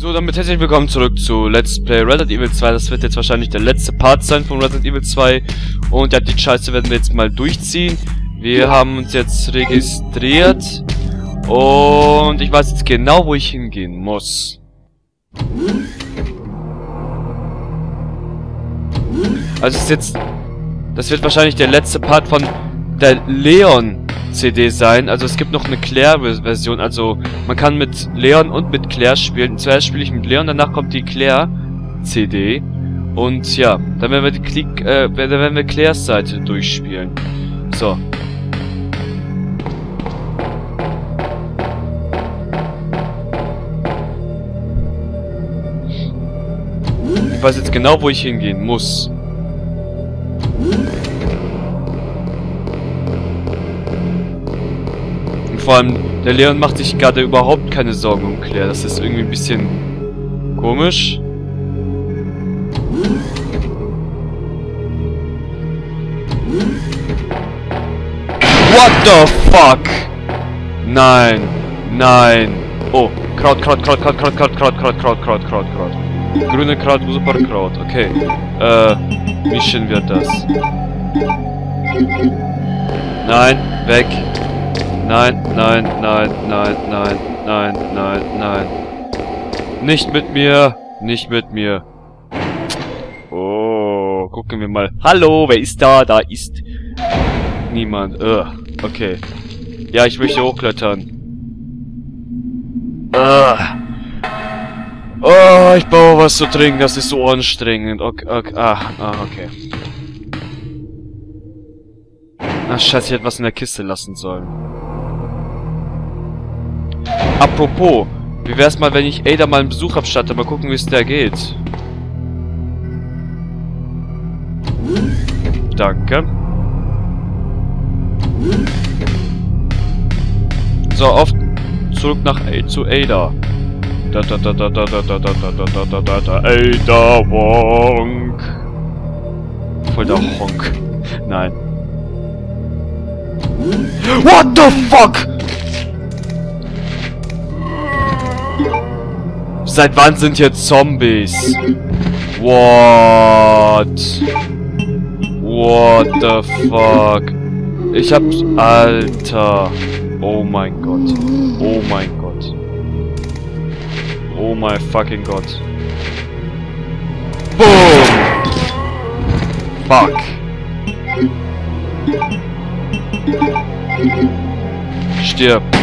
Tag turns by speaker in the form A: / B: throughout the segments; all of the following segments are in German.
A: So, damit herzlich willkommen zurück zu Let's Play Resident Evil 2. Das wird jetzt wahrscheinlich der letzte Part sein von Resident Evil 2. Und ja, die Scheiße werden wir jetzt mal durchziehen. Wir haben uns jetzt registriert. Und ich weiß jetzt genau, wo ich hingehen muss. Also es ist jetzt... Das wird wahrscheinlich der letzte Part von der Leon CD sein. Also es gibt noch eine Claire-Version. Also man kann mit Leon und mit Claire spielen. Zuerst spiele ich mit Leon, danach kommt die Claire CD. Und ja, dann werden wir die Klick, äh, dann werden wir Claires Seite durchspielen. So. Ich weiß jetzt genau, wo ich hingehen muss. Vor allem, der Leon macht sich gerade überhaupt keine Sorgen um Claire. Das ist irgendwie ein bisschen komisch. What the fuck? Nein. Nein. Oh, Kraut, Kraut, Kraut, Kraut, Kraut, Kraut, Kraut, Kraut, Kraut, Kraut, Kraut, Kraut. Grüne Kraut, super Kraut. Okay. Äh, mischen wir das. Nein, weg. Nein, nein, nein, nein, nein, nein, nein, nein. Nicht mit mir. Nicht mit mir. Oh, gucken wir mal. Hallo, wer ist da? Da ist niemand. Ugh, okay. Ja, ich möchte hochklettern. Ugh. Oh, ich brauche was zu trinken. Das ist so anstrengend. Okay, okay. Ah, ah, okay. Ach, scheiße, ich hätte was in der Kiste lassen sollen. Apropos, wie wär's mal, wenn ich Ada mal einen Besuch abstatte? Mal gucken, wie es der geht. Danke. So, auf zurück nach A zu Ada. Da da da da da da da da da da da da da Ada Wonk. Voll der Honk. Nein. What the fuck? Seit wann sind hier Zombies? What? What the fuck? Ich hab... Alter. Oh mein Gott. Oh mein Gott. Oh mein fucking Gott. Boom! Fuck. Stirb.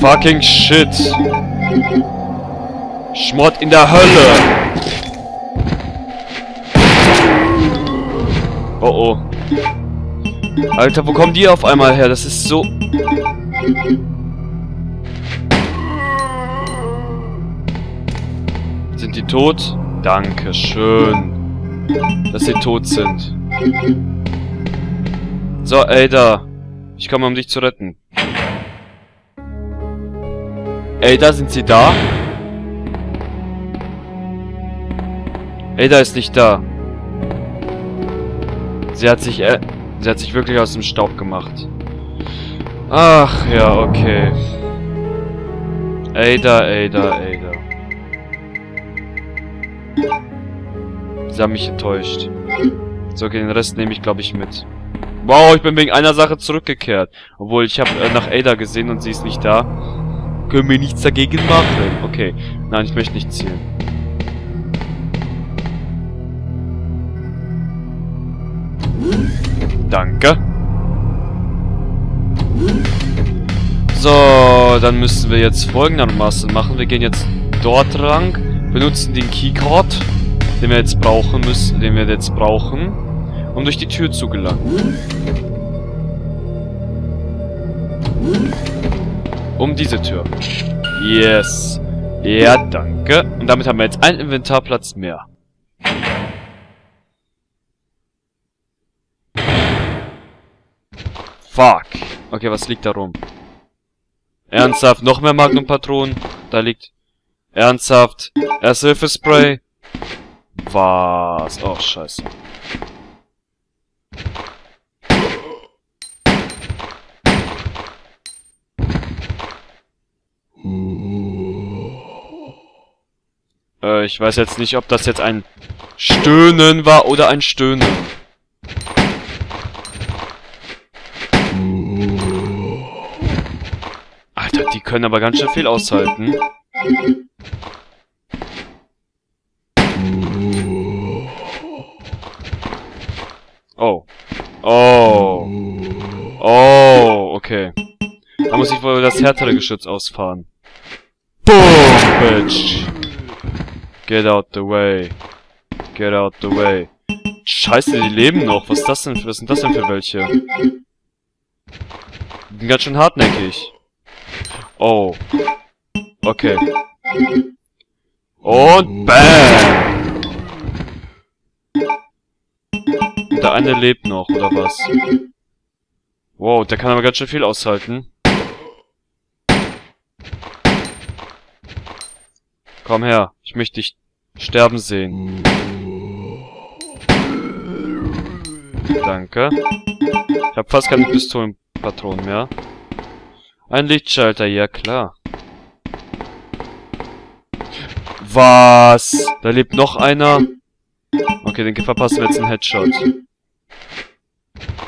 A: Fucking shit. Schmott in der Hölle. Oh oh. Alter, wo kommen die auf einmal her? Das ist so... Sind die tot? Dankeschön. Dass sie tot sind. So, Ada. Ich komme, um dich zu retten. Ada, sind Sie da? Ada ist nicht da. Sie hat sich, äh, sie hat sich wirklich aus dem Staub gemacht. Ach, ja, okay. Ada, Ada, Ada. Sie haben mich enttäuscht. So, okay, den Rest nehme ich, glaube ich, mit. Wow, ich bin wegen einer Sache zurückgekehrt. Obwohl, ich habe äh, nach Ada gesehen und sie ist nicht da. Können wir nichts dagegen machen. Okay. Nein, ich möchte nicht zielen. Danke. So, dann müssen wir jetzt folgendermaßen machen. Wir gehen jetzt dort lang, benutzen den Keycard, den wir jetzt brauchen müssen, den wir jetzt brauchen, um durch die Tür zu gelangen. Um diese Tür. Yes. Ja, danke. Und damit haben wir jetzt einen Inventarplatz mehr. Fuck. Okay, was liegt da rum? Ernsthaft, noch mehr Magnum-Patronen? Da liegt... Ernsthaft. Ersthilfe-Spray? Was? Oh, scheiße. Aber ich weiß jetzt nicht, ob das jetzt ein Stöhnen war oder ein Stöhnen. Alter, die können aber ganz schön viel aushalten. Oh. Oh. Oh, okay. Da muss ich wohl das härtere Geschütz ausfahren. Boom, bitch. Get out the way. Get out the way. Scheiße, die leben noch. Was ist das denn? Was sind das denn für welche? Die sind ganz schön hartnäckig. Oh. Okay. Und BAM! Der eine lebt noch, oder was? Wow, der kann aber ganz schön viel aushalten. Komm her, ich möchte dich sterben sehen. Danke. Ich habe fast keine Pistolenpatronen mehr. Ein Lichtschalter, ja klar. Was? Da lebt noch einer? Okay, den verpassen wir jetzt einen Headshot.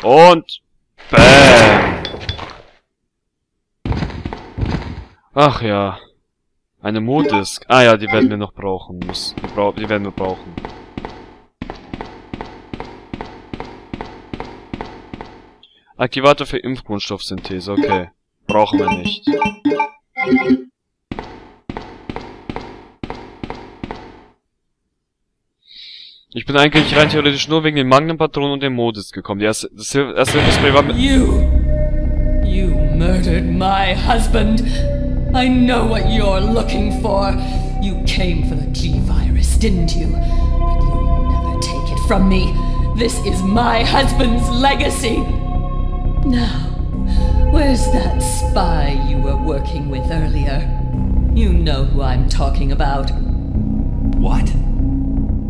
A: Und... Bam! Ach ja. Eine Modisk. Ah ja, die werden wir noch brauchen müssen. Die, bra die werden wir brauchen. Aktivator für Impfgrundstoffsynthese, okay. Brauchen wir nicht. Ich bin eigentlich rein theoretisch nur wegen den Magnum-Patronen und dem Modus gekommen. Die erste, das erste Hilfespray war mit...
B: You! You murdered my husband! I know what you're looking for. You came for the G-Virus, didn't you? But you'll never take it from me. This is my husband's legacy. Now, where's that spy you were working with earlier? You know who I'm talking about.
C: What?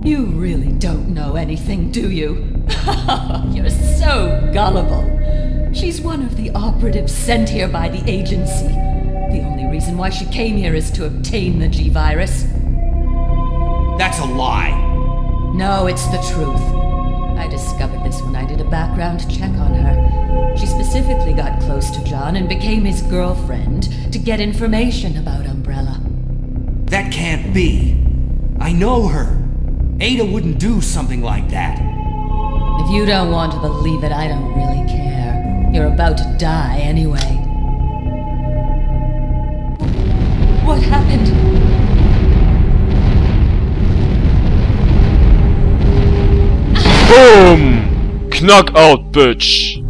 B: You really don't know anything, do you? You're so gullible. She's one of the operatives sent here by the agency. The reason why she came here is to obtain the G virus.
C: That's a lie.
B: No, it's the truth. I discovered this when I did a background check on her. She specifically got close to John and became his girlfriend to get information about Umbrella.
C: That can't be. I know her. Ada wouldn't do something like that.
B: If you don't want to believe it, I don't really care. You're about to die anyway. What happened?
A: Boom! Knockout, bitch!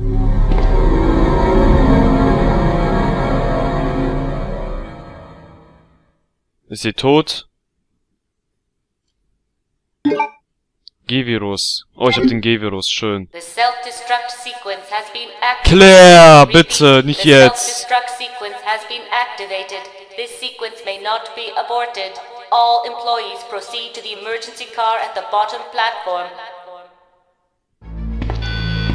A: Ist sie tot? G-Virus. Oh, ich hab den G-Virus, schön.
D: The self-destruct sequence has been activated.
A: Claire, bitte, nicht
D: the
A: jetzt.
D: This sequence may not be aborted. All employees proceed to the emergency car at the bottom platform.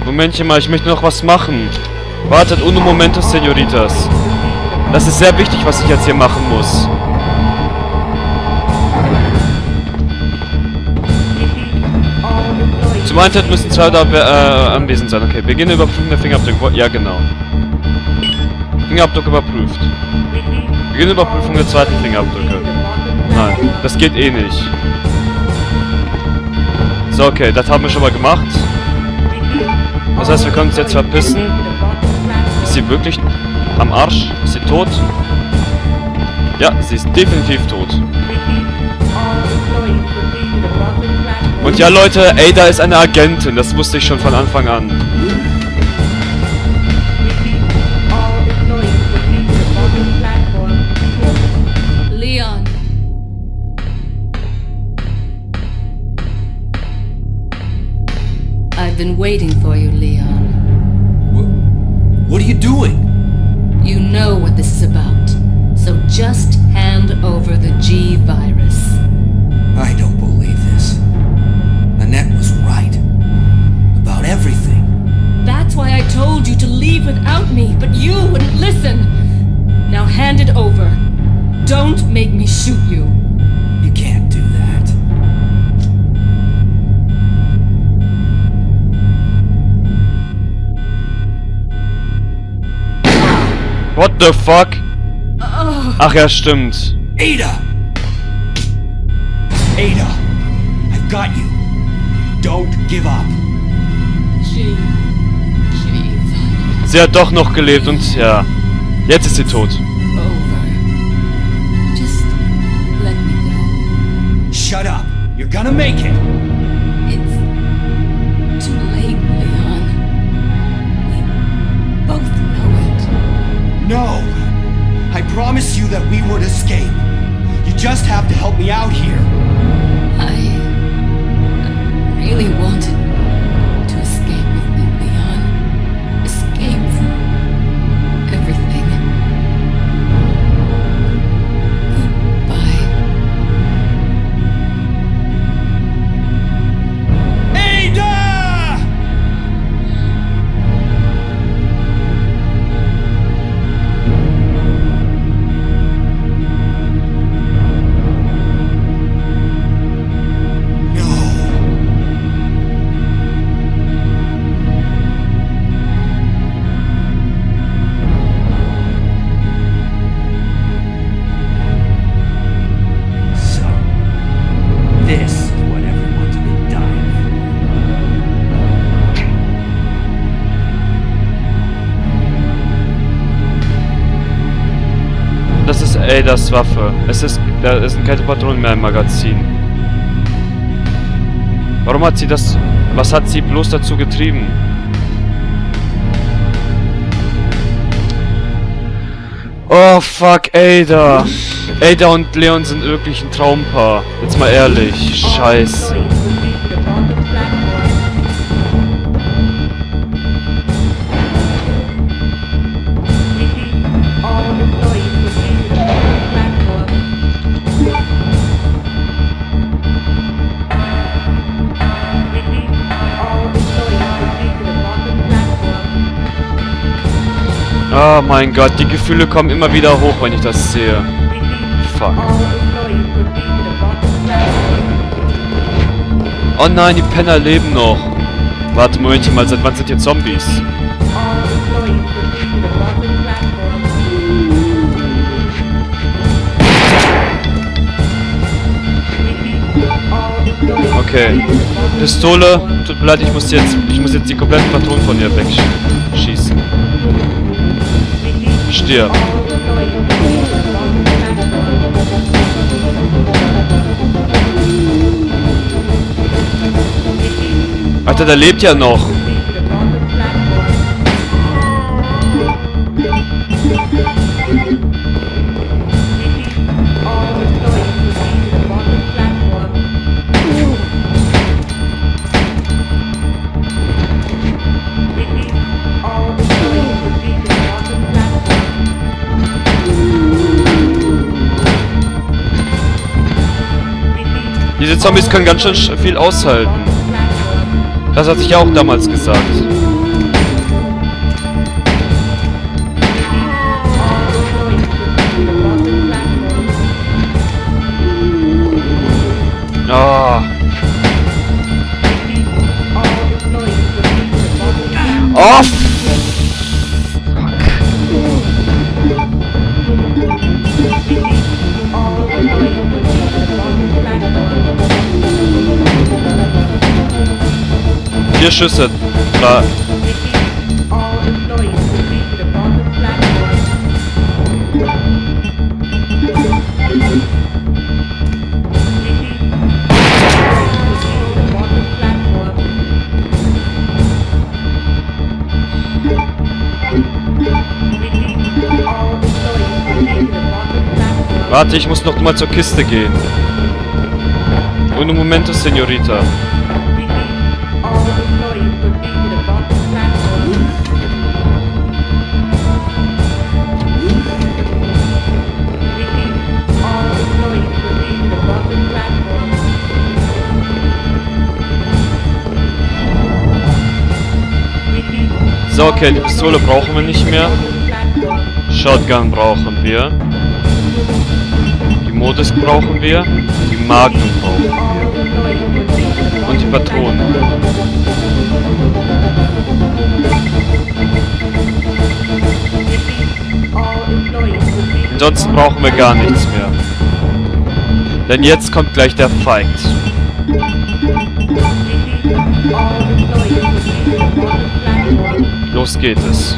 A: Momentchen mal, ich möchte noch was machen. Wartet, uno momento, senoritas. Das ist sehr wichtig, was ich jetzt hier machen muss. Zum Eintritt müssen zwei da äh, anwesend sein. Okay, Beginn Überprüfung der Fingerabdrücke. Ja, genau. Fingerabdruck überprüft. Beginn Überprüfung der zweiten Fingerabdrücke. Nein, das geht eh nicht. So, okay, das haben wir schon mal gemacht. Das heißt, wir können uns jetzt verpissen. Ist sie wirklich am Arsch? Ist sie tot? Ja, sie ist definitiv tot. Und ja, Leute, Ada ist eine Agentin. Das wusste ich schon von Anfang an.
B: I've been waiting for you, Leon.
C: Wh- What are you doing?
B: You know what this is about. So just hand over the G virus.
C: I don't believe this. Annette was right. About everything.
B: That's why I told you to leave without me, but you wouldn't listen. Now hand it over. Don't make me shoot you.
A: What the fuck? Ach ja, stimmt.
C: Ada! Ada, I've got you. Don't give up.
A: Sie hat doch noch gelebt und ja, jetzt ist sie tot.
C: Shut up. You're gonna make it. No. I promised you that we would escape. You just have to help me out here.
B: I really wanted
A: Adas Waffe. Es ist, da sind keine Patronen mehr im Magazin. Warum hat sie das... Was hat sie bloß dazu getrieben? Oh, fuck, Ada. Ada und Leon sind wirklich ein Traumpaar. Jetzt mal ehrlich. Scheiße. Oh mein Gott, die Gefühle kommen immer wieder hoch, wenn ich das sehe. Fuck. Oh nein, die Penner leben noch. Warte, Momentchen mal, seit wann sind hier Zombies? Okay. Pistole, tut mir leid, ich muss jetzt, ich muss jetzt die kompletten Patronen von ihr wegschießen. Stirb. Alter, der lebt ja noch. Diese Zombies können ganz schön sch- viel aushalten. Das hatte ich ja auch damals gesagt. Schüsse. Klar. Warte, ich muss noch mal zur Kiste gehen. Un momento, Señorita. So, okay, die Pistole brauchen wir nicht mehr. Shotgun brauchen wir. Die Modus brauchen wir. Die Magnum brauchen wir. Und die Patronen. Ansonsten brauchen wir gar nichts mehr. Denn jetzt kommt gleich der Fight. Los geht es.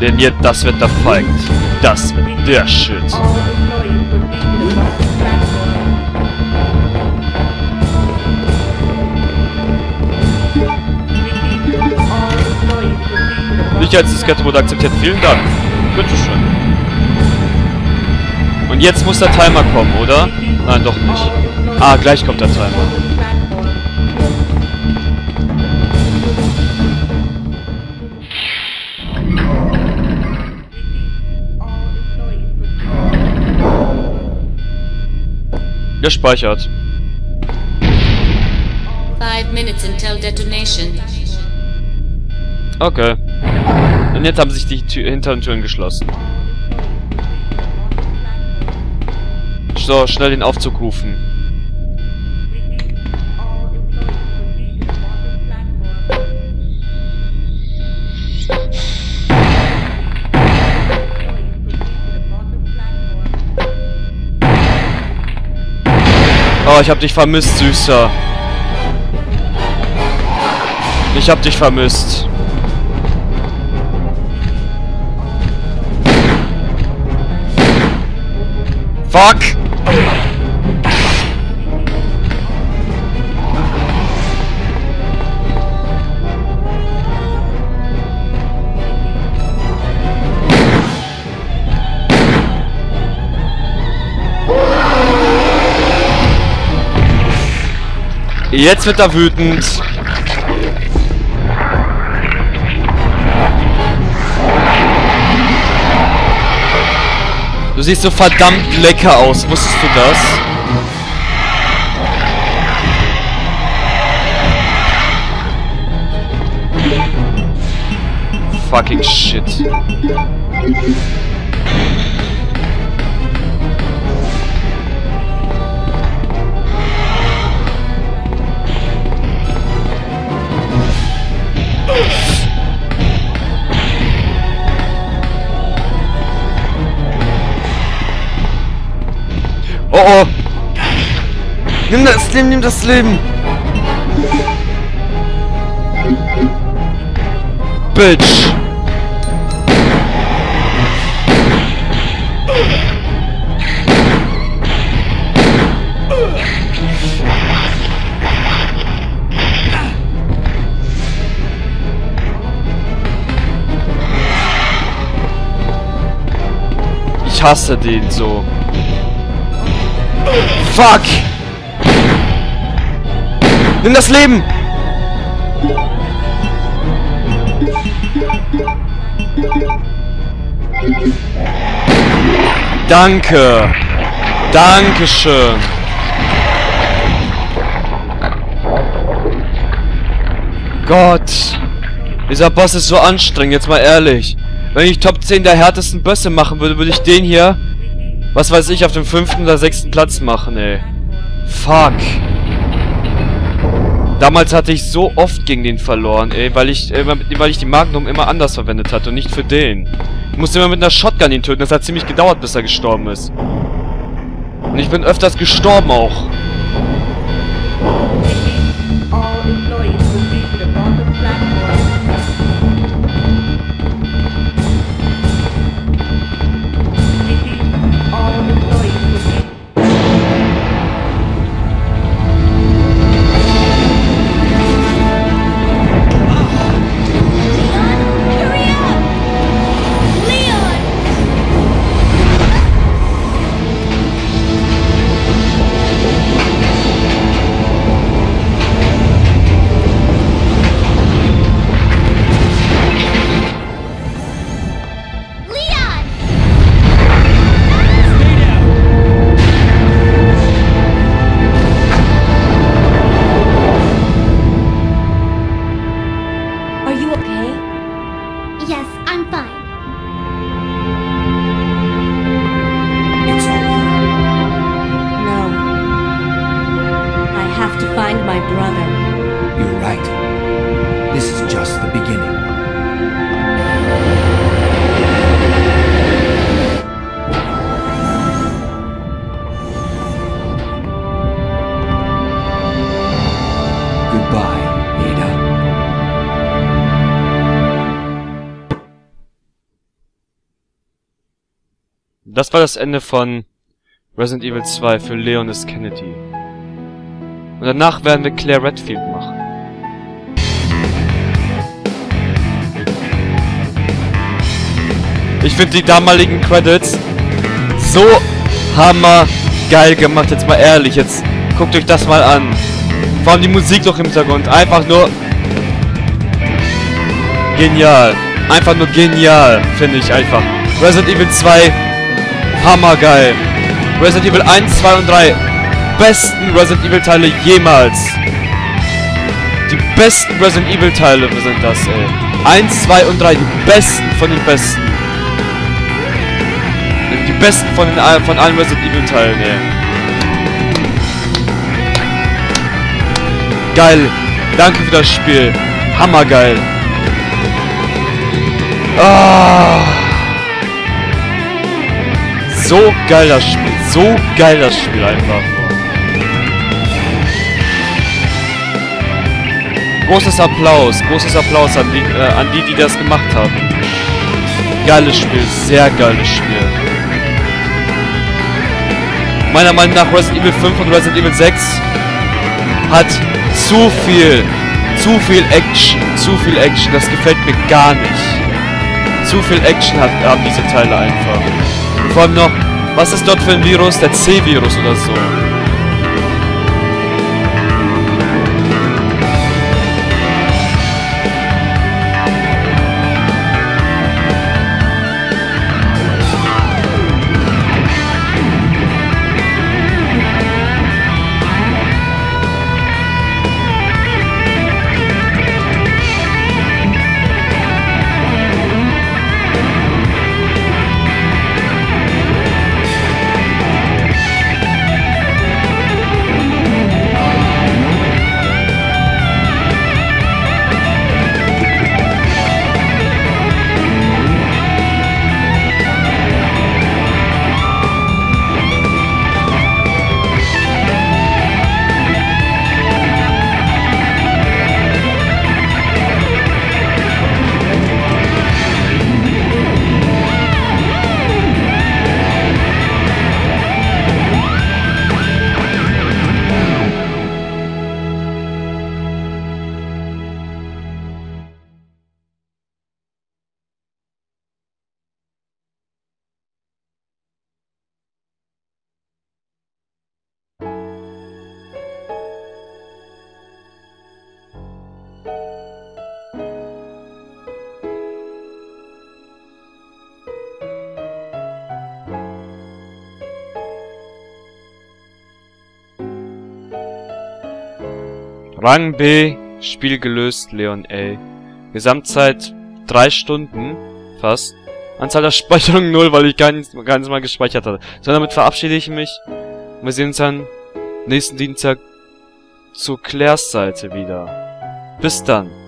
A: Denn jetzt, das wird der Fight. Das wird der Shit. Sicherheitsdiskette wurde akzeptiert. Vielen Dank. Bitteschön. Jetzt muss der Timer kommen, oder? Nein, doch nicht. Ah, gleich kommt der Timer. Gespeichert.
D: Five minutes until detonation.
A: Okay. Und jetzt haben sich die Tür hinteren Türen geschlossen. So, schnell den Aufzug rufen. Oh, ich hab dich vermisst, Süßer. Ich hab dich vermisst. Fuck! Jetzt wird er wütend. Du siehst so verdammt lecker aus. Wusstest du das? Fucking shit. Oh! Nimm das Leben, nimm das Leben! Bitch! Ich hasse den so. Fuck! Nimm das Leben! Danke! Dankeschön! Gott! Dieser Boss ist so anstrengend, jetzt mal ehrlich. Wenn ich Top 10 der härtesten Bösse machen würde, würde ich den hier was weiß ich, auf dem fünften oder sechsten Platz machen, ey. Fuck. Damals hatte ich so oft gegen den verloren, ey, weil ich, äh, weil ich die Magnum immer anders verwendet hatte und nicht für den. Ich musste immer mit einer Shotgun ihn töten, das hat ziemlich gedauert, bis er gestorben ist. Und ich bin öfters gestorben auch. Das war das Ende von Resident Evil 2 für Leon S. Kennedy. Und danach werden wir Claire Redfield machen. Ich finde die damaligen Credits so hammergeil gemacht. Jetzt mal ehrlich, jetzt guckt euch das mal an. Vor allem die Musik noch im Hintergrund. Einfach nur genial. Einfach nur genial, finde ich einfach. Resident Evil 2, hammergeil. Resident Evil 1, 2 und 3, besten Resident Evil Teile jemals. Die besten Resident Evil Teile sind das, ey. 1, 2 und 3, die besten von den besten. Die besten von, den, von allen Resident Evil Teilen, ey. Geil. Danke für das Spiel. Hammergeil. Ah. So geil das Spiel. So geil das Spiel einfach. Großes Applaus. Großes Applaus an die, äh, an die, die das gemacht haben. Geiles Spiel. Sehr geiles Spiel. Meiner Meinung nach Resident Evil 5 und Resident Evil 6 hat zu viel, zu viel Action, zu viel Action. Das gefällt mir gar nicht. Zu viel Action hat, haben diese Teile einfach. Vor allem noch, was ist dort für ein Virus? Der C-Virus oder so. Rang B, Spiel gelöst, Leon A. Gesamtzeit 3 Stunden, fast. Anzahl der Speicherung 0, weil ich gar nicht, gar nicht mal gespeichert hatte. So, damit verabschiede ich mich. Wir sehen uns dann nächsten Dienstag zu Claires Seite wieder. Bis dann.